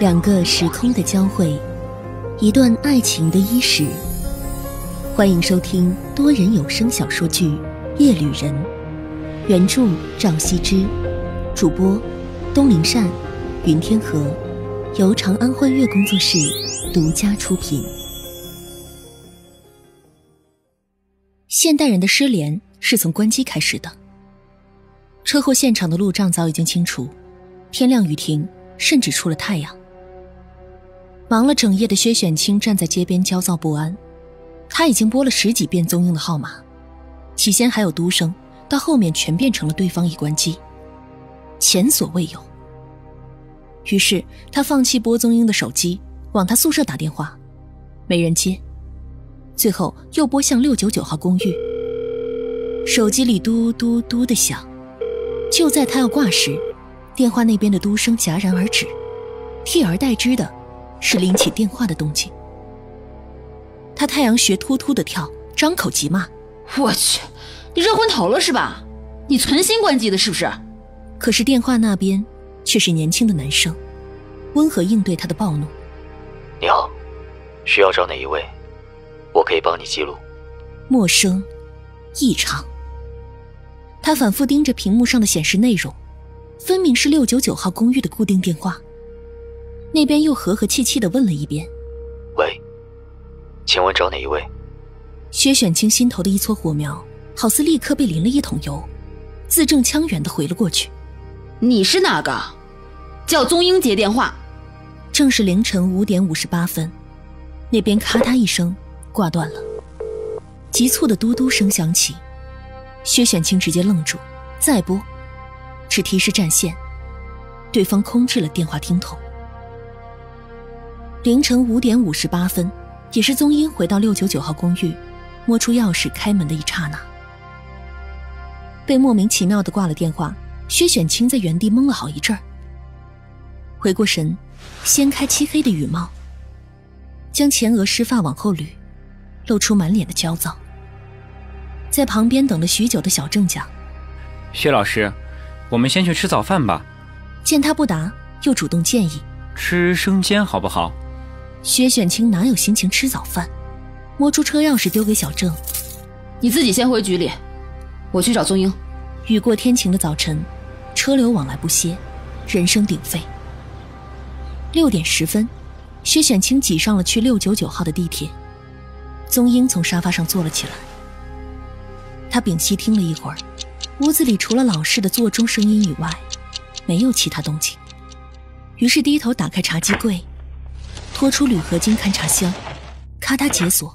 两个时空的交汇，一段爱情的伊始。欢迎收听多人有声小说剧《夜旅人》，原著赵羲之，主播东林善、云天河，由长安欢悦工作室独家出品。现代人的失联是从关机开始的。车祸现场的路障早已经清除，天亮雨停，甚至出了太阳。忙了整夜的薛选清站在街边焦躁不安，他已经拨了十几遍宗英的号码，起先还有嘟声，到后面全变成了对方已关机，前所未有。于是他放弃拨宗英的手机，往他宿舍打电话，没人接，最后又拨向六九九号公寓，手机里嘟嘟嘟的响，就在他要挂时，电话那边的嘟声戛然而止，替而代之的。是拎起电话的动静，他太阳穴突突的跳，张口即骂：“我去，你热昏头了是吧？你存心关机的是不是？”可是电话那边却是年轻的男生，温和应对他的暴怒：“你好，需要找哪一位？我可以帮你记录。”陌生，异常。他反复盯着屏幕上的显示内容，分明是六九九号公寓的固定电话。那边又和和气气的问了一遍：“喂，请问找哪一位？”薛选清心头的一撮火苗，好似立刻被淋了一桶油，字正腔圆的回了过去：“你是哪个？叫宗英接电话。”正是凌晨五点五十八分，那边咔嗒一声挂断了，急促的嘟嘟声响起，薛选清直接愣住，再拨，只提示占线，对方空置了电话听筒。凌晨五点五十八分，也是宗英回到六九九号公寓，摸出钥匙开门的一刹那，被莫名其妙的挂了电话。薛选清在原地懵了好一阵儿，回过神，掀开漆黑的雨帽，将前额湿发往后捋，露出满脸的焦躁。在旁边等了许久的小郑讲：“薛老师，我们先去吃早饭吧。”见他不答，又主动建议：“吃生煎好不好？”薛选清哪有心情吃早饭，摸出车钥匙丢给小郑：“你自己先回局里，我去找宗英。”雨过天晴的早晨，车流往来不歇，人声鼎沸。六点十分，薛选清挤上了去六九九号的地铁。宗英从沙发上坐了起来，他屏息听了一会儿，屋子里除了老式的座钟声音以外，没有其他动静。于是低头打开茶几柜。拖出铝合金勘察箱，咔嗒解锁，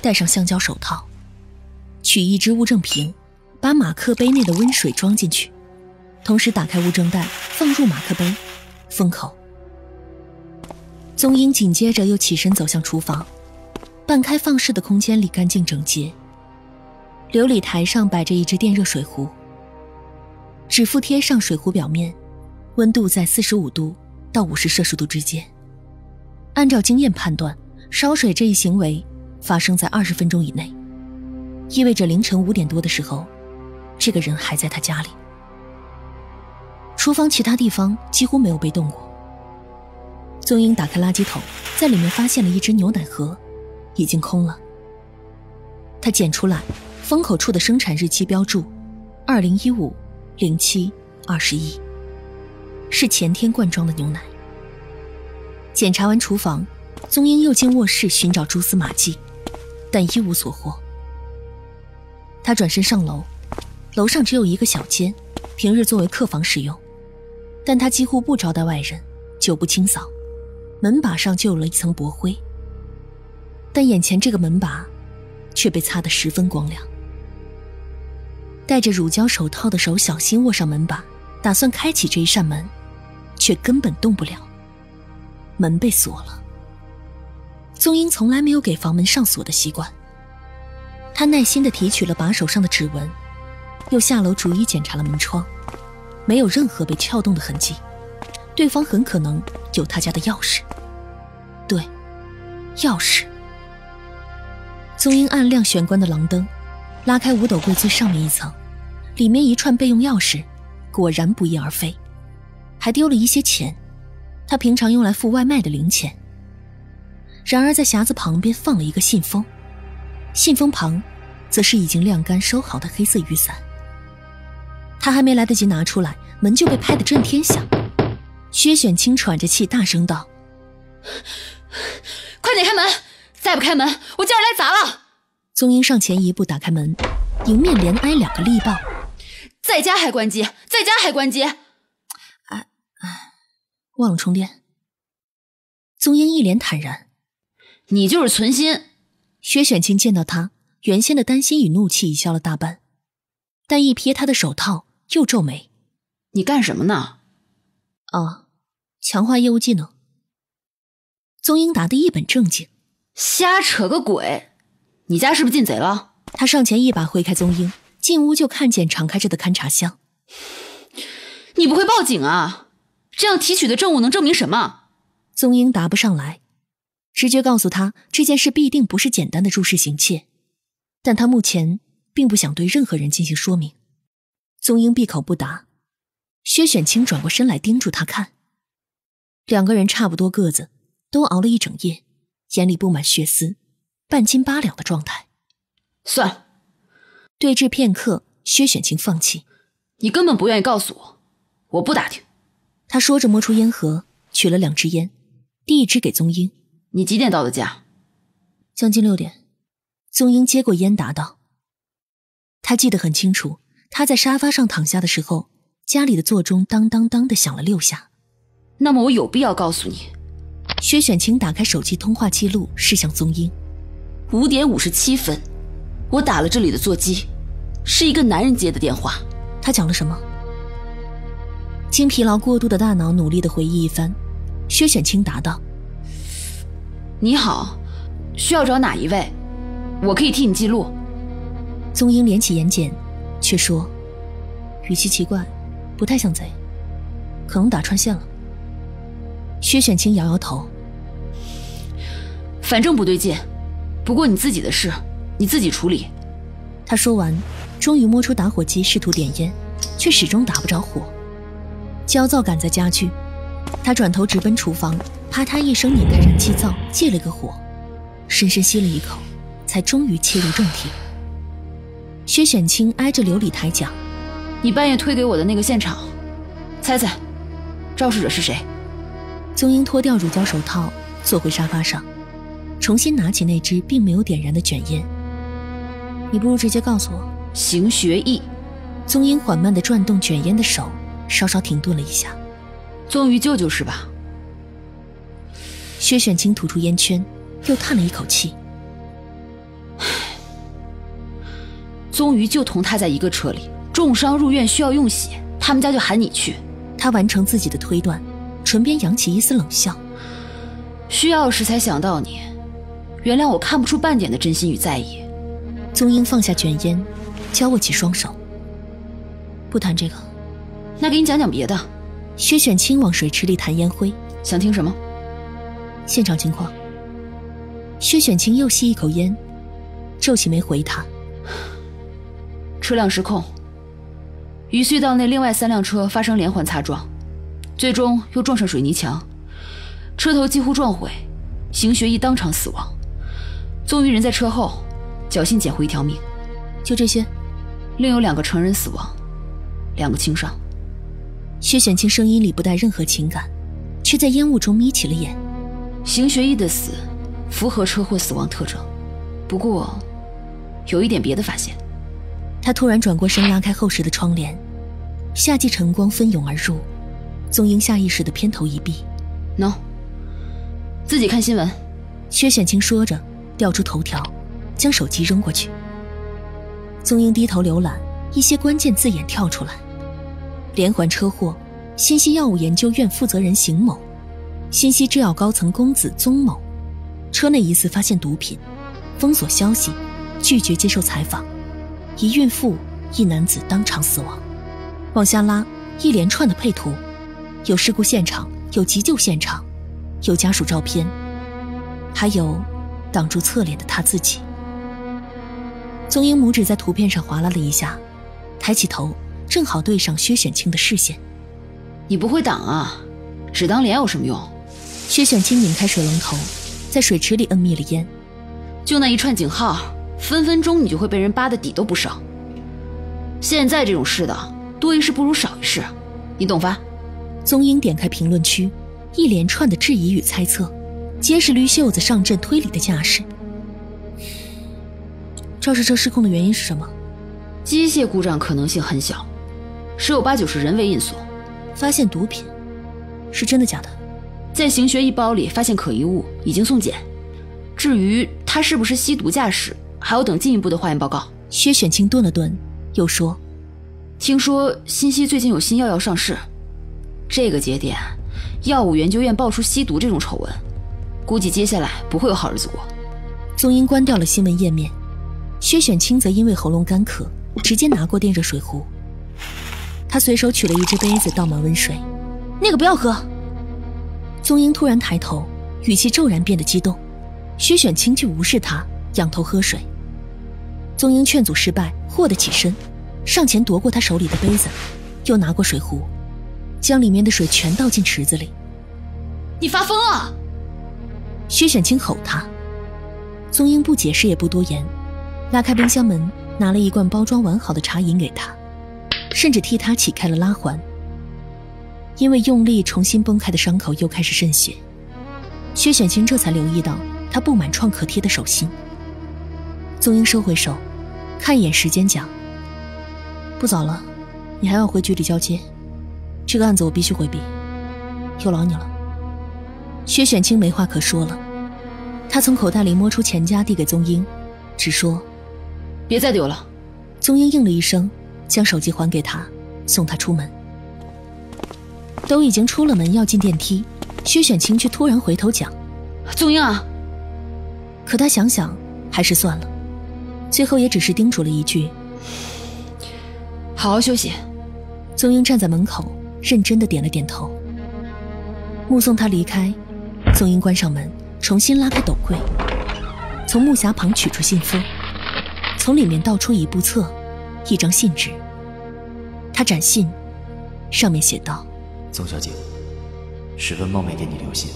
戴上橡胶手套，取一只物证瓶，把马克杯内的温水装进去，同时打开物证袋，放入马克杯，封口。宗英紧接着又起身走向厨房，半开放式的空间里干净整洁。琉璃台上摆着一只电热水壶，指腹贴上水壶表面，温度在四十五度到五十摄氏度之间。按照经验判断，烧水这一行为发生在二十分钟以内，意味着凌晨五点多的时候，这个人还在他家里。厨房其他地方几乎没有被动过。宗英打开垃圾桶，在里面发现了一只牛奶盒，已经空了。他捡出来，封口处的生产日期标注：二零一五零七二十一，是前天灌装的牛奶。检查完厨房，宗英又进卧室寻找蛛丝马迹，但一无所获。他转身上楼，楼上只有一个小间，平日作为客房使用，但他几乎不招待外人，久不清扫，门把上就有了一层薄灰。但眼前这个门把，却被擦得十分光亮。戴着乳胶手套的手小心握上门把，打算开启这一扇门，却根本动不了。门被锁了。宗英从来没有给房门上锁的习惯。他耐心地提取了把手上的指纹，又下楼逐一检查了门窗，没有任何被撬动的痕迹。对方很可能有他家的钥匙。对，钥匙。宗英按亮玄关的廊灯，拉开五斗柜最上面一层，里面一串备用钥匙，果然不翼而飞，还丢了一些钱。他平常用来付外卖的零钱。然而在匣子旁边放了一个信封，信封旁，则是已经晾干收好的黑色雨伞。他还没来得及拿出来，门就被拍得震天响。薛选清喘着气，大声道：“快点开门！再不开门，我叫人来砸了！”宗英上前一步打开门，迎面连挨两个力爆。在家还关机，在家还关机！哎哎，忘了充电。宗英一脸坦然：“你就是存心。”薛选清见到他，原先的担心与怒气已消了大半，但一瞥他的手套。又皱眉，你干什么呢？啊，强化业务技能。宗英答得一本正经，瞎扯个鬼！你家是不是进贼了？他上前一把挥开宗英，进屋就看见敞开着的勘察箱。你不会报警啊？这样提取的证物能证明什么？宗英答不上来，直觉告诉他这件事必定不是简单的入室行窃，但他目前并不想对任何人进行说明。宗英闭口不答，薛选清转过身来盯住他看。两个人差不多个子，都熬了一整夜，眼里布满血丝，半斤八两的状态。算了，对峙片刻，薛选清放弃。你根本不愿意告诉我，我不打听。他说着，摸出烟盒，取了两支烟，递一支给宗英。你几点到的家？将近六点。宗英接过烟，答道：“他记得很清楚。”他在沙发上躺下的时候，家里的座钟当当当的响了六下。那么我有必要告诉你，薛选清打开手机通话记录，视向宗英。五点五十七分，我打了这里的座机，是一个男人接的电话。他讲了什么？经疲劳过度的大脑努力的回忆一番，薛选清答道：“你好，需要找哪一位？我可以替你记录。”宗英连起眼睑。却说，语气奇怪，不太像贼，可能打穿线了。薛选清摇摇头，反正不对劲。不过你自己的事，你自己处理。他说完，终于摸出打火机，试图点烟，却始终打不着火。焦躁感在加剧，他转头直奔厨房，啪嗒一声拧开燃气灶，借了个火，深深吸了一口，才终于切入正题。薛选清挨着琉璃台讲：“你半夜推给我的那个现场，猜猜，肇事者是谁？”宗英脱掉乳胶手套，坐回沙发上，重新拿起那只并没有点燃的卷烟。你不如直接告诉我。邢学义。宗英缓慢地转动卷烟的手，稍稍停顿了一下。宗瑜舅舅是吧？薛选清吐出烟圈，又叹了一口气。宗瑜就同他在一个车里，重伤入院需要用血，他们家就喊你去。他完成自己的推断，唇边扬起一丝冷笑。需要时才想到你，原谅我看不出半点的真心与在意。宗英放下卷烟，交握起双手。不谈这个，那给你讲讲别的。薛选清往水池里弹烟灰，想听什么？现场情况。薛选清又吸一口烟，皱起眉回他。车辆失控，与隧道内另外三辆车发生连环擦撞，最终又撞上水泥墙，车头几乎撞毁，邢学义当场死亡。宗瑜人在车后，侥幸捡回一条命。就这些，另有两个成人死亡，两个轻伤。薛选清声音里不带任何情感，却在烟雾中眯起了眼。邢学义的死符合车祸死亡特征，不过有一点别的发现。他突然转过身，拉开厚实的窗帘，夏季晨光奔涌而入。宗英下意识的偏头一闭，no，自己看新闻。薛选清说着，调出头条，将手机扔过去。宗英低头浏览，一些关键字眼跳出来：连环车祸，新西药物研究院负责人邢某，新西制药高层公子宗某，车内疑似发现毒品，封锁消息，拒绝接受采访。一孕妇，一男子当场死亡。往下拉，一连串的配图，有事故现场，有急救现场，有家属照片，还有挡住侧脸的他自己。宗英拇指在图片上划拉了一下，抬起头，正好对上薛选清的视线。你不会挡啊？只当脸有什么用？薛选清拧开水龙头，在水池里摁灭了烟。就那一串井号，分分钟你就会被人扒的底都不剩。现在这种世道，多一事不如少一事，你懂吧？宗英点开评论区，一连串的质疑与猜测，皆是绿袖子上阵推理的架势。肇事车失控的原因是什么？机械故障可能性很小，十有八九是人为因素。发现毒品，是真的假的？在行学一包里发现可疑物，已经送检。至于他是不是吸毒驾驶，还要等进一步的化验报告。薛选清顿了顿，又说：“听说新西最近有新药要上市，这个节点，药物研究院爆出吸毒这种丑闻，估计接下来不会有好日子过。”宗英关掉了新闻页面，薛选清则因为喉咙干渴，直接拿过电热水壶。他随手取了一只杯子，倒满温水。那个不要喝。宗英突然抬头，语气骤然变得激动。薛选清却无视他，仰头喝水。宗英劝阻失败，霍得起身，上前夺过他手里的杯子，又拿过水壶，将里面的水全倒进池子里。你发疯了！薛选清吼他。宗英不解释也不多言，拉开冰箱门，拿了一罐包装完好的茶饮给他。甚至替他起开了拉环，因为用力重新崩开的伤口又开始渗血，薛选清这才留意到他布满创可贴的手心。宗英收回手，看一眼时间，讲：“不早了，你还要回局里交接，这个案子我必须回避，有劳你了。”薛选清没话可说了，他从口袋里摸出钱夹递给宗英，只说：“别再丢了。”宗英应了一声。将手机还给他，送他出门。都已经出了门，要进电梯，薛选清却突然回头讲：“宗英啊！”可他想想，还是算了，最后也只是叮嘱了一句：“好好休息。”宗英站在门口，认真的点了点头。目送他离开，宗英关上门，重新拉开斗柜，从木匣旁取出信封，从里面倒出一部册。一张信纸，他展信，上面写道：“宗小姐，十分冒昧给你留信。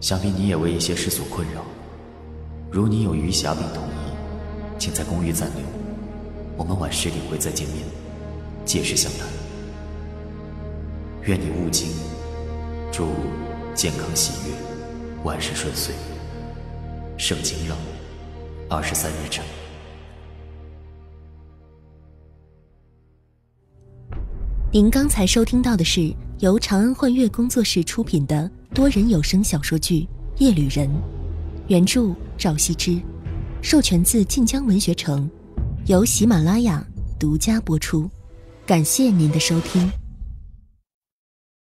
想必你也为一些事所困扰。如你有余暇并同意，请在公寓暂留，我们晚十点会再见面，届时相谈。愿你勿惊，祝健康喜悦，万事顺遂。盛京绕，二十三日晨。”您刚才收听到的是由长安幻月工作室出品的多人有声小说剧《夜旅人》，原著赵羲之，授权自晋江文学城，由喜马拉雅独家播出。感谢您的收听。